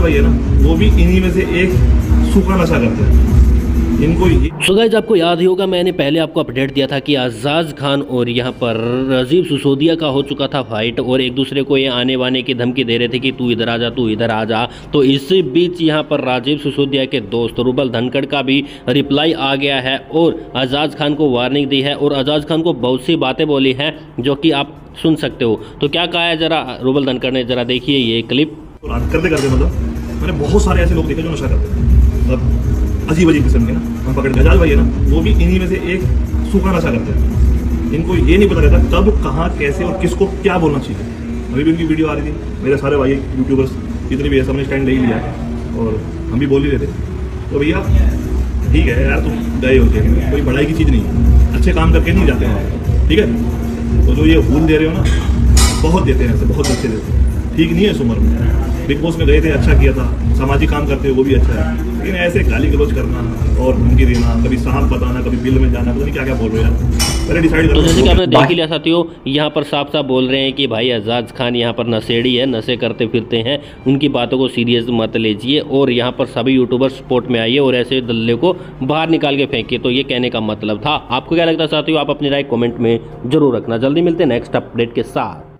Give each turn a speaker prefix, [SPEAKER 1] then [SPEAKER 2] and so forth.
[SPEAKER 1] भाई है ना, वो भी इन्हीं में से एक सूखा नशा करते हैं।
[SPEAKER 2] सो गाइज़ आपको याद ही होगा, मैंने पहले आपको अपडेट दिया था कि आज़ाज खान और यहाँ पर राजीव सुसोदिया का हो चुका था फाइट और एक दूसरे को ये आने वाने की धमकी दे रहे थे कि तू इधर आ जा, तू इधर आ जा। तो इसी बीच यहाँ पर राजीव सिसोदिया के दोस्त रूबल धनखड़ का भी रिप्लाई आ गया है और आज़ाज खान को वार्निंग दी है और आज़ाज खान को बहुत सी बातें बोली हैं जो कि आप सुन सकते हो। तो क्या कहा है ज़रा, रूबल धनखड़ ने? ज़रा देखिए ये क्लिप
[SPEAKER 1] रात करते करते मतलब मैंने बहुत सारे ऐसे लोग देखे जो नशा करते मतलब अजीब अजीब किस्म के ना। हम पकड़ गजाज भाई, है ना? वो भी इन्हीं में से एक सूखा नशा करते हैं। इनको ये नहीं पता रहता कब, कहाँ, कैसे और किसको क्या बोलना चाहिए। अभी भी उनकी वीडियो आ रही थी, मेरे सारे भाई यूट्यूबर्स जितने भी है, सबने स्टैंड ले लिया और हम भी बोल ही रहे थे। तो भैया, ठीक है यार, तुम गए होते हैं कोई बड़ाई की चीज़ नहीं है। अच्छे काम करके नहीं जाते हैं। ठीक है? तो जो ये हूल दे रहे हो ना, बहुत देते हैं ऐसे, बहुत अच्छे देते हैं। ठीक नहीं है इस उम्र में। बिग बॉस में गए थे अच्छा किया था। सामाजिक काम करते हो वो भी अच्छा है। लेकिन ऐसे गाली गलौज करना और धमकी देना कभी साहब बताना कभी बिल में जाना पता नहीं क्या क्या बोल रहे हो। यार पहले डिसाइड
[SPEAKER 2] तो जैसे कि आपने देख ही लिया साथियों यहाँ पर साफ़ साफ़ बोल रहे हैं कि भाई एजाज खान यहाँ पर नशेड़ी है नशे करते फिरते हैं। उनकी बातों को सीरियस मत लीजिए और यहाँ पर सभी यूट्यूबर सपोर्ट में आइए और ऐसे दल्ले को बाहर निकाल के फेंकिए। तो ये कहने का मतलब था। आपको क्या लगता है साथियों? आप अपनी राय कमेंट में ज़रूर रखना। जल्दी मिलते हैं नेक्स्ट अपडेट के साथ।